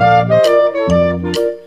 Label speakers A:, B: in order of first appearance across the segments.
A: you.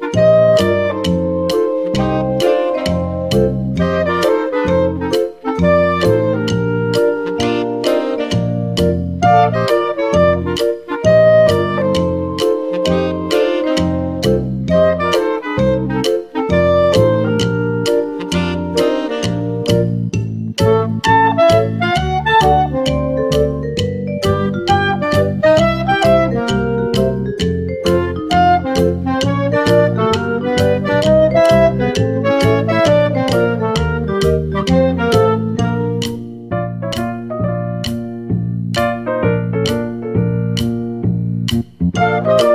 A: you.